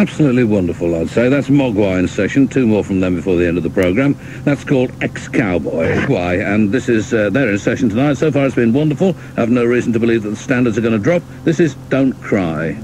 Absolutely wonderful, I'd say. That's Mogwai in session. Two more from them before the end of the programme. That's called Ex-Cowboy. Why? And this is, uh, they're in session tonight. So far it's been wonderful. I've no reason to believe that the standards are going to drop. This is Don't Cry.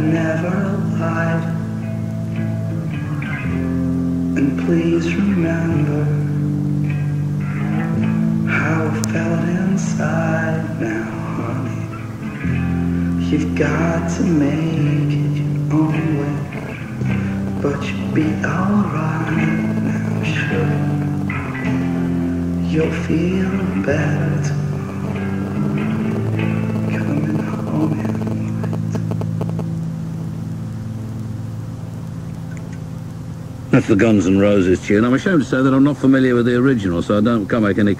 Never lied. And please remember how I felt inside now, honey. You've got to make it your own way, but you'll be alright now, sure. You'll feel better That's the Guns N' Roses tune. I'm ashamed to say that I'm not familiar with the original, so I don't can't make any